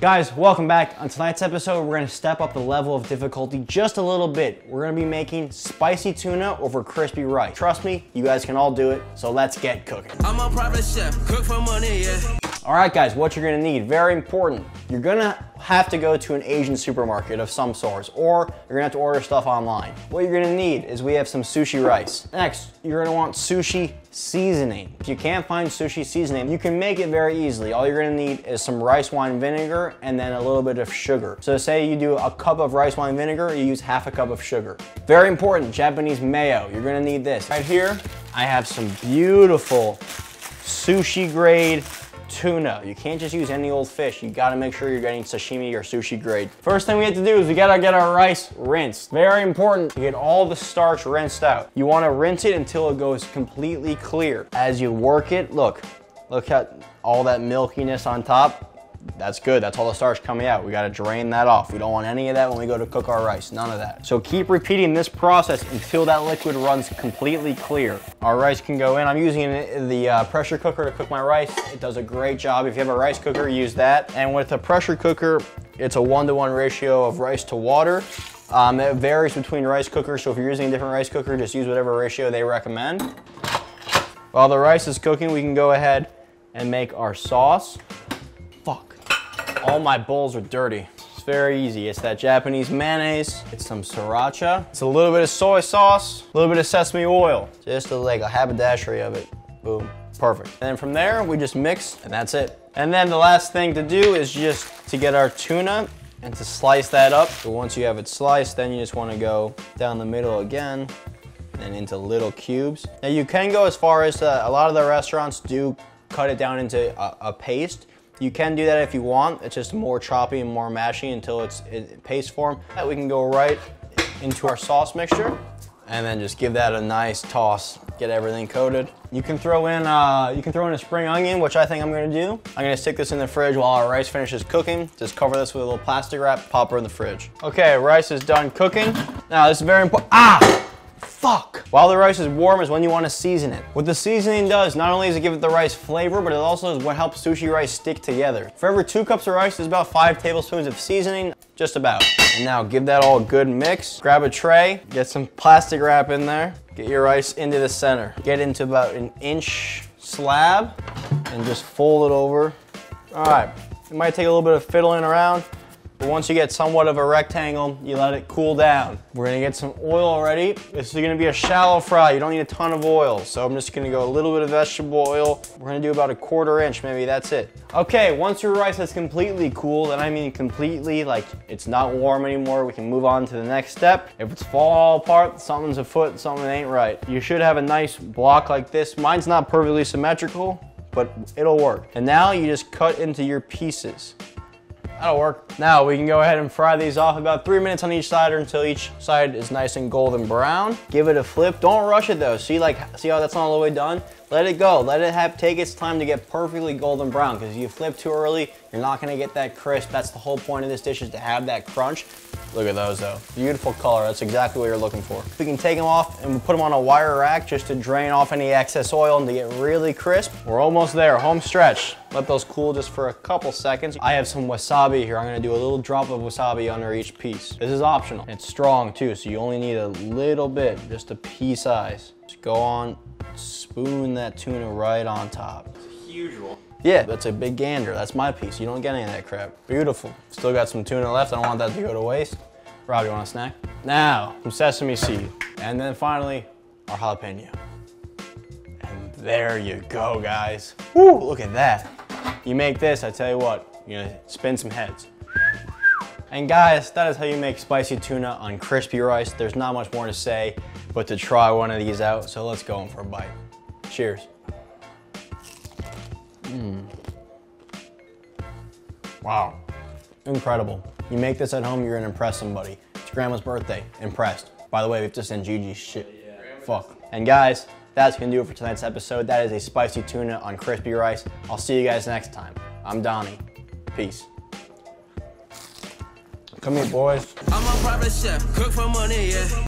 Guys, welcome back. On tonight's episode, we're gonna step up the level of difficulty just a little bit. We're gonna be making spicy tuna over crispy rice. Trust me, you guys can all do it, so let's get cooking. I'm a private chef, cook for money, yeah. All right, guys, what you're gonna need, very important. You're gonna have to go to an Asian supermarket of some sorts, or you're gonna have to order stuff online. What you're gonna need is we have some sushi rice. Next, you're gonna want sushi seasoning. If you can't find sushi seasoning, you can make it very easily. All you're gonna need is some rice wine vinegar and then a little bit of sugar. So say you do a cup of rice wine vinegar, you use half a cup of sugar. Very important, Japanese mayo. You're gonna need this. Right here, I have some beautiful sushi grade tuna. You can't just use any old fish. You gotta make sure you're getting sashimi or sushi grade. First thing we have to do is we gotta get our rice rinsed. Very important to get all the starch rinsed out. You wanna rinse it until it goes completely clear. As you work it, look, look at all that milkiness on top that's good. That's all the starch coming out. We gotta drain that off. We don't want any of that when we go to cook our rice, none of that. So keep repeating this process until that liquid runs completely clear. Our rice can go in. I'm using the uh, pressure cooker to cook my rice. It does a great job. If you have a rice cooker, use that. And with a pressure cooker, it's a one-to-one -one ratio of rice to water. Um, it varies between rice cookers, so if you're using a different rice cooker, just use whatever ratio they recommend. While the rice is cooking, we can go ahead and make our sauce. All my bowls are dirty. It's very easy. It's that Japanese mayonnaise. It's some sriracha. It's a little bit of soy sauce, a little bit of sesame oil. Just a, like a haberdashery of it. Boom. Perfect. And then from there, we just mix and that's it. And then the last thing to do is just to get our tuna and to slice that up. But once you have it sliced, then you just wanna go down the middle again and into little cubes. Now you can go as far as uh, a lot of the restaurants do cut it down into a, a paste. You can do that if you want. It's just more choppy and more mashy until it's in paste form. That we can go right into our sauce mixture and then just give that a nice toss. Get everything coated. You can throw in uh, you can throw in a spring onion, which I think I'm gonna do. I'm gonna stick this in the fridge while our rice finishes cooking. Just cover this with a little plastic wrap, pop her in the fridge. Okay, rice is done cooking. Now this is very important. Ah! Fuck. While the rice is warm is when you want to season it. What the seasoning does, not only does it give it the rice flavor, but it also is what helps sushi rice stick together. For every two cups of rice, there's about five tablespoons of seasoning, just about. And now give that all a good mix. Grab a tray, get some plastic wrap in there, get your rice into the center. Get into about an inch slab and just fold it over. All right, it might take a little bit of fiddling around, but once you get somewhat of a rectangle, you let it cool down. We're gonna get some oil already. This is gonna be a shallow fry. You don't need a ton of oil. So I'm just gonna go a little bit of vegetable oil. We're gonna do about a quarter inch, maybe that's it. Okay, once your rice is completely cooled, and I mean completely, like it's not warm anymore, we can move on to the next step. If it's fall apart, something's afoot, something ain't right. You should have a nice block like this. Mine's not perfectly symmetrical, but it'll work. And now you just cut into your pieces. That'll work. Now we can go ahead and fry these off about three minutes on each side or until each side is nice and golden brown. Give it a flip. Don't rush it though. See like, see how that's not all the way done? Let it go. Let it have take its time to get perfectly golden brown because you flip too early, you're not gonna get that crisp. That's the whole point of this dish is to have that crunch. Look at those though. Beautiful color. That's exactly what you're looking for. We can take them off and put them on a wire rack just to drain off any excess oil and to get really crisp. We're almost there, home stretch. Let those cool just for a couple seconds. I have some wasabi here. I'm gonna do a little drop of wasabi under each piece. This is optional. It's strong too, so you only need a little bit, just a pea size. Just go on, spoon that tuna right on top. Yeah, that's a big gander. That's my piece. You don't get any of that crap. Beautiful. Still got some tuna left. I don't want that to go to waste. Rob, you want a snack? Now, some sesame seed. And then finally, our jalapeno. And there you go, guys. Woo, look at that. You make this, I tell you what, you're gonna spin some heads. And guys, that is how you make spicy tuna on crispy rice. There's not much more to say, but to try one of these out. So let's go in for a bite. Cheers. Mm. Wow, incredible. You make this at home, you're gonna impress somebody. It's grandma's birthday, impressed. By the way, we have to send Gigi shit. Yeah. Fuck. And guys, that's gonna do it for tonight's episode. That is a spicy tuna on crispy rice. I'll see you guys next time. I'm Donny. Peace. Come here, boys. I'm a private chef, cook for money, yeah.